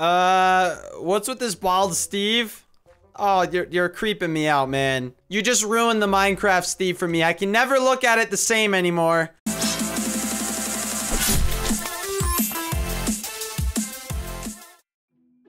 Uh, what's with this bald Steve? Oh, you're, you're creeping me out, man. You just ruined the Minecraft Steve for me. I can never look at it the same anymore.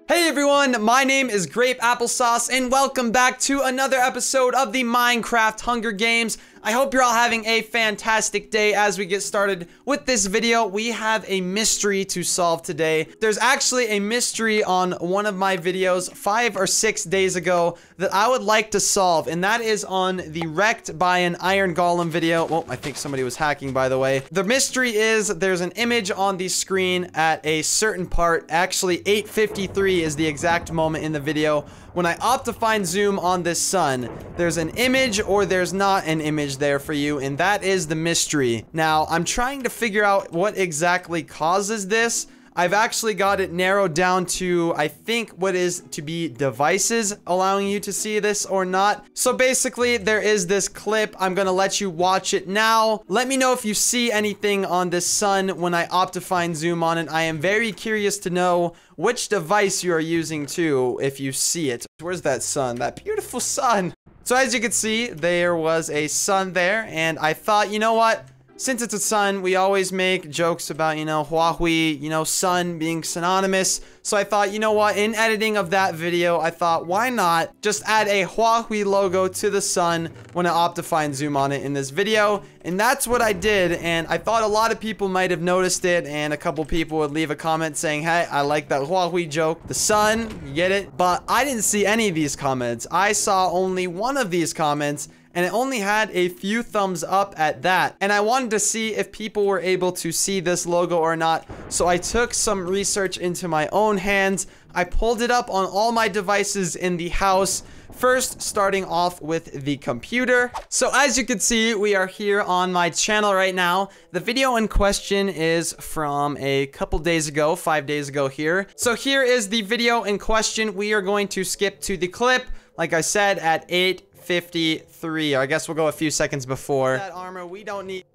Hey everyone, my name is Grape Applesauce and welcome back to another episode of the Minecraft Hunger Games. I hope you're all having a fantastic day as we get started with this video. We have a mystery to solve today. There's actually a mystery on one of my videos five or six days ago that I would like to solve, and that is on the wrecked by an iron golem video. Well, I think somebody was hacking, by the way. The mystery is there's an image on the screen at a certain part. Actually, 853 is the exact moment in the video when I Optifine zoom on this sun, there's an image or there's not an image there for you, and that is the mystery. Now, I'm trying to figure out what exactly causes this. I've actually got it narrowed down to, I think, what is to be devices allowing you to see this or not. So basically, there is this clip. I'm going to let you watch it now. Let me know if you see anything on this sun when I Optifine zoom on it. I am very curious to know which device you are using too, if you see it. Where's that sun? That beautiful sun. So as you can see, there was a sun there, and I thought, you know what? Since it's a sun, we always make jokes about, you know, Huahwi, you know, sun being synonymous. So I thought, you know what, in editing of that video, I thought, why not just add a Huahwi logo to the sun when I Optifine zoom on it in this video. And that's what I did. And I thought a lot of people might have noticed it. And a couple people would leave a comment saying, hey, I like that Huahwi joke. The sun, you get it? But I didn't see any of these comments. I saw only one of these comments and it only had a few thumbs up at that. And I wanted to see if people were able to see this logo or not. So I took some research into my own hands. I pulled it up on all my devices in the house. First, starting off with the computer. So as you can see, we are here on my channel right now. The video in question is from a couple days ago, five days ago here. So here is the video in question. We are going to skip to the clip, like I said, at 8 53. I guess we'll go a few seconds before. That armor, we don't need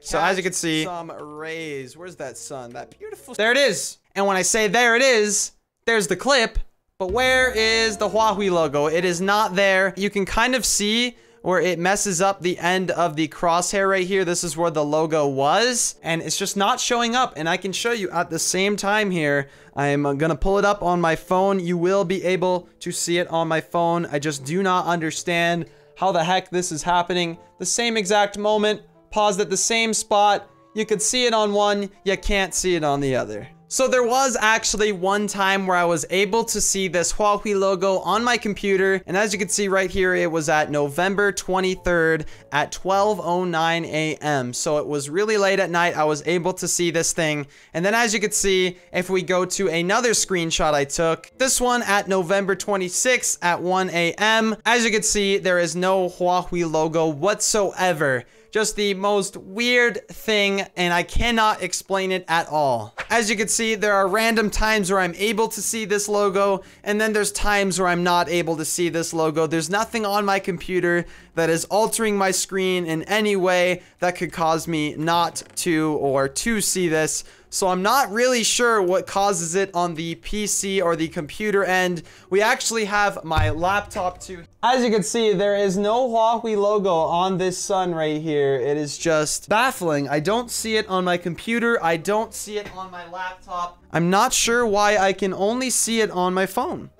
so as you can see, some rays. Where's that sun? That beautiful. There it is. And when I say there it is, there's the clip. But where is the Huahwi logo? It is not there. You can kind of see where it messes up the end of the crosshair right here. This is where the logo was, and it's just not showing up. And I can show you at the same time here. I'm gonna pull it up on my phone. You will be able to see it on my phone. I just do not understand how the heck this is happening. The same exact moment, paused at the same spot. You could see it on one, you can't see it on the other. So there was actually one time where I was able to see this Huahwi logo on my computer. And as you can see right here, it was at November 23rd at 12.09 a.m. So it was really late at night. I was able to see this thing. And then as you can see, if we go to another screenshot I took, this one at November 26th at 1 a.m. As you can see, there is no Huahwi logo whatsoever. Just the most weird thing, and I cannot explain it at all. As you can see, there are random times where I'm able to see this logo, and then there's times where I'm not able to see this logo. There's nothing on my computer that is altering my screen in any way that could cause me not to or to see this. So I'm not really sure what causes it on the PC or the computer end. We actually have my laptop too. As you can see, there is no Huahwi logo on this sun right here. It is just baffling. I don't see it on my computer. I don't see it on my laptop. I'm not sure why I can only see it on my phone.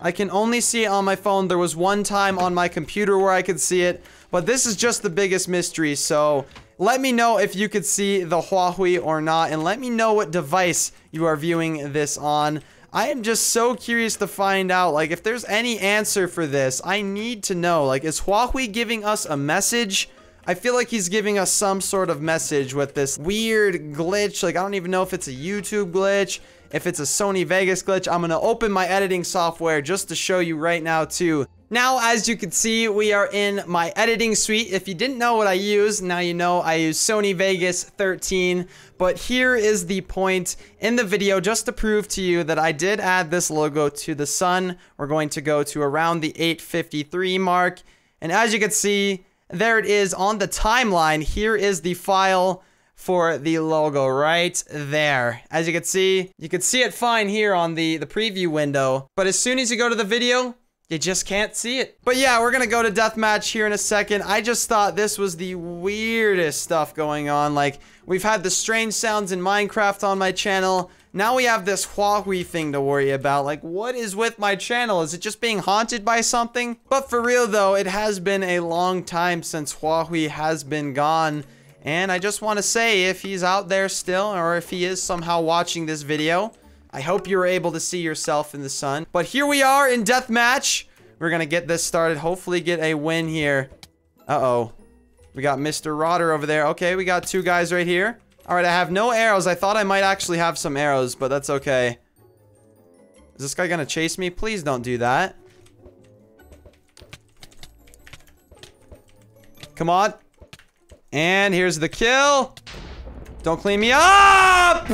I can only see it on my phone. There was one time on my computer where I could see it, but this is just the biggest mystery. So let me know if you could see the Huahwi or not, and let me know what device you are viewing this on. I am just so curious to find out, like, if there's any answer for this, I need to know. Like, is Huahwi giving us a message? I feel like he's giving us some sort of message with this weird glitch. Like, I don't even know if it's a YouTube glitch, if it's a Sony Vegas glitch. I'm going to open my editing software just to show you right now, too. Now, as you can see, we are in my editing suite. If you didn't know what I use, now you know I use Sony Vegas 13. But here is the point in the video just to prove to you that I did add this logo to the sun. We're going to go to around the 853 mark. And as you can see, there it is on the timeline. Here is the file for the logo right there. As you can see, you can see it fine here on the, the preview window. But as soon as you go to the video, you just can't see it. But yeah, we're gonna go to deathmatch here in a second. I just thought this was the weirdest stuff going on. Like, we've had the strange sounds in Minecraft on my channel. Now we have this Huahwi thing to worry about. Like, what is with my channel? Is it just being haunted by something? But for real though, it has been a long time since Huahwi has been gone. And I just want to say, if he's out there still, or if he is somehow watching this video, I hope you were able to see yourself in the sun. But here we are in deathmatch. We're going to get this started. Hopefully get a win here. Uh-oh. We got Mr. Rodder over there. Okay, we got two guys right here. All right, I have no arrows. I thought I might actually have some arrows, but that's okay. Is this guy going to chase me? Please don't do that. Come on. And here's the kill. Don't clean me up!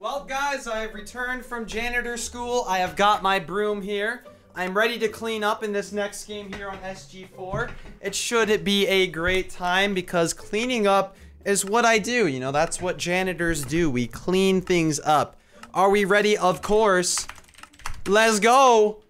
Well, guys, I have returned from janitor school. I have got my broom here. I'm ready to clean up in this next game here on SG4. It should be a great time because cleaning up is what I do. You know, that's what janitors do. We clean things up. Are we ready? Of course. Let's go.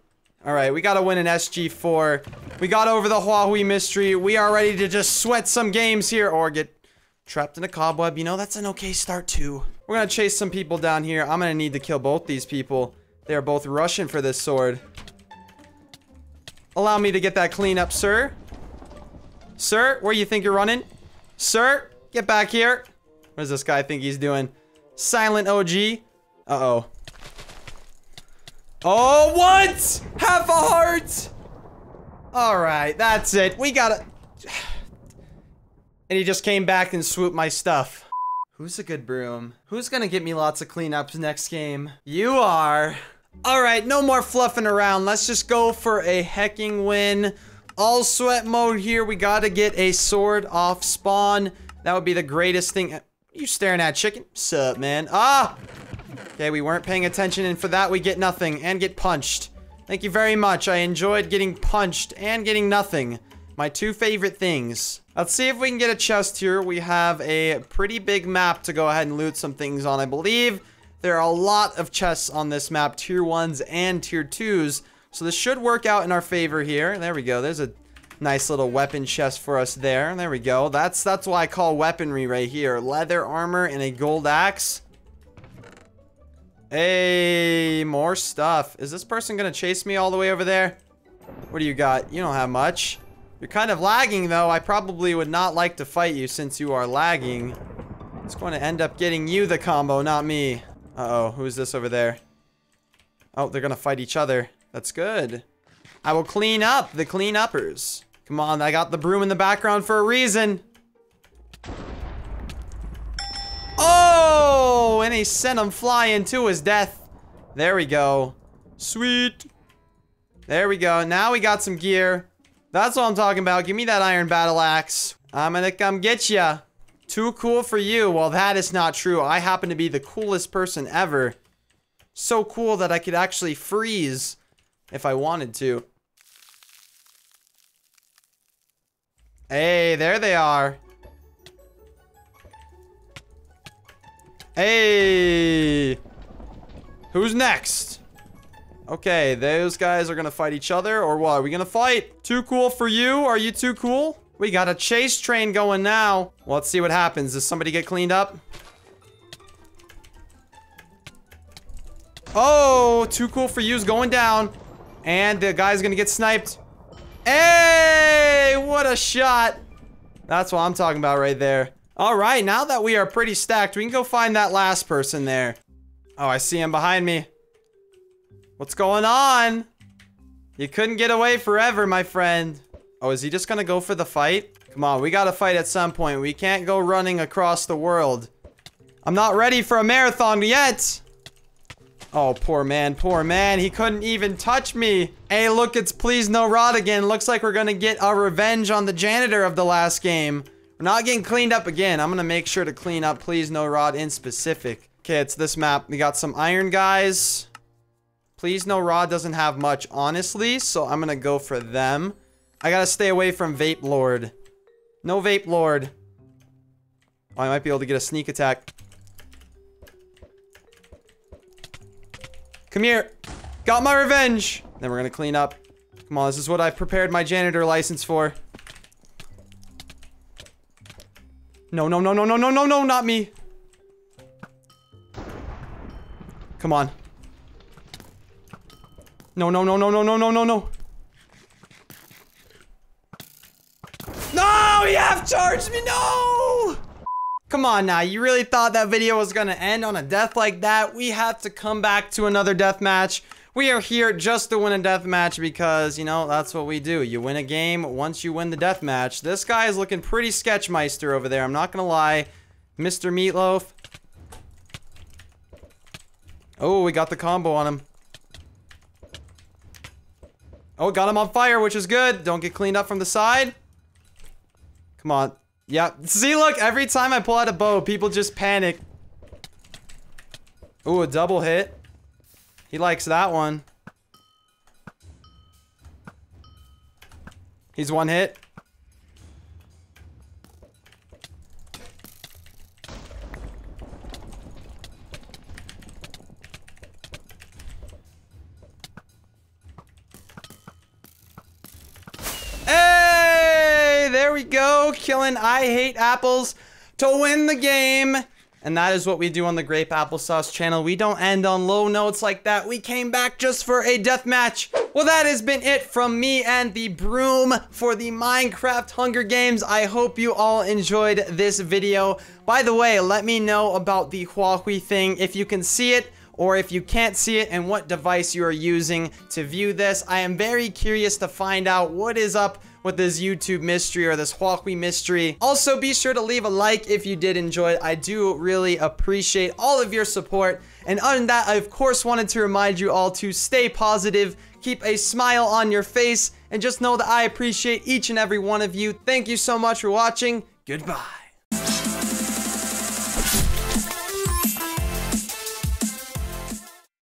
All right, we got to win an SG4. We got over the Huahwi mystery. We are ready to just sweat some games here or get trapped in a cobweb. You know, that's an okay start too. We're gonna chase some people down here. I'm gonna need to kill both these people. They are both rushing for this sword. Allow me to get that clean up, sir. Sir, where you think you're running? Sir, get back here. What does this guy think he's doing? Silent OG. Uh-oh. Oh, what? Half a heart. All right, that's it. We gotta... And he just came back and swooped my stuff. Who's a good broom? Who's gonna get me lots of cleanups next game? You are. All right, no more fluffing around. Let's just go for a hecking win. All sweat mode here. We gotta get a sword off spawn. That would be the greatest thing. You staring at chicken? Sup, man? Ah! Okay, we weren't paying attention, and for that we get nothing and get punched. Thank you very much. I enjoyed getting punched and getting nothing. My two favorite things. Let's see if we can get a chest here. We have a pretty big map to go ahead and loot some things on, I believe. There are a lot of chests on this map, tier 1s and tier 2s. So this should work out in our favor here. There we go. There's a nice little weapon chest for us there. There we go. That's that's what I call weaponry right here. Leather armor and a gold axe. Hey, more stuff. Is this person gonna chase me all the way over there? What do you got? You don't have much. You're kind of lagging, though. I probably would not like to fight you since you are lagging. It's going to end up getting you the combo, not me. Uh-oh, who's this over there? Oh, they're going to fight each other. That's good. I will clean up the clean uppers. Come on, I got the broom in the background for a reason. Oh, and he sent him flying to his death. There we go. Sweet. There we go. Now we got some gear. That's what I'm talking about. Give me that iron battle axe. I'm gonna come get ya. Too cool for you. Well, that is not true. I happen to be the coolest person ever. So cool that I could actually freeze if I wanted to. Hey, there they are. Hey. Who's next? Okay, those guys are gonna fight each other, or what? Are we gonna fight? Too cool for you? Are you too cool? We got a chase train going now. Well, let's see what happens. Does somebody get cleaned up? Oh, too cool for you's going down. And the guy's gonna get sniped. Hey, what a shot. That's what I'm talking about right there. All right, now that we are pretty stacked, we can go find that last person there. Oh, I see him behind me. What's going on? You couldn't get away forever, my friend. Oh, is he just gonna go for the fight? Come on, we gotta fight at some point. We can't go running across the world. I'm not ready for a marathon yet. Oh, poor man, poor man. He couldn't even touch me. Hey, look, it's Please No Rod again. Looks like we're gonna get a revenge on the janitor of the last game. We're not getting cleaned up again. I'm gonna make sure to clean up Please No Rod in specific. Okay, it's this map. We got some iron guys. Please no Rod doesn't have much, honestly, so I'm gonna go for them. I gotta stay away from Vape Lord. No Vape Lord. Oh, I might be able to get a sneak attack. Come here. Got my revenge. Then we're gonna clean up. Come on, this is what I've prepared my janitor license for. No, no, no, no, no, no, no, no, not me. Come on. No, no, no, no, no, no, no, no, no. No, you have charged me, no! Come on now, you really thought that video was gonna end on a death like that? We have to come back to another death match. We are here just to win a death match because, you know, that's what we do. You win a game once you win the death match. This guy is looking pretty sketchmeister over there, I'm not gonna lie. Mr. Meatloaf. Oh, we got the combo on him. Oh, got him on fire, which is good. Don't get cleaned up from the side. Come on. Yeah. See, look, every time I pull out a bow, people just panic. Ooh, a double hit. He likes that one. He's one hit. Hey, there we go, killing I Hate Apples to win the game. And that is what we do on the Grape Applesauce channel. We don't end on low notes like that. We came back just for a death match. Well, that has been it from me and the broom for the Minecraft Hunger Games. I hope you all enjoyed this video. By the way, let me know about the Huahwi thing if you can see it or if you can't see it and what device you are using to view this. I am very curious to find out what is up with this YouTube mystery or this Huahwi mystery. Also, be sure to leave a like if you did enjoy it. I do really appreciate all of your support. And other than that, I of course wanted to remind you all to stay positive, keep a smile on your face, and just know that I appreciate each and every one of you. Thank you so much for watching. Goodbye.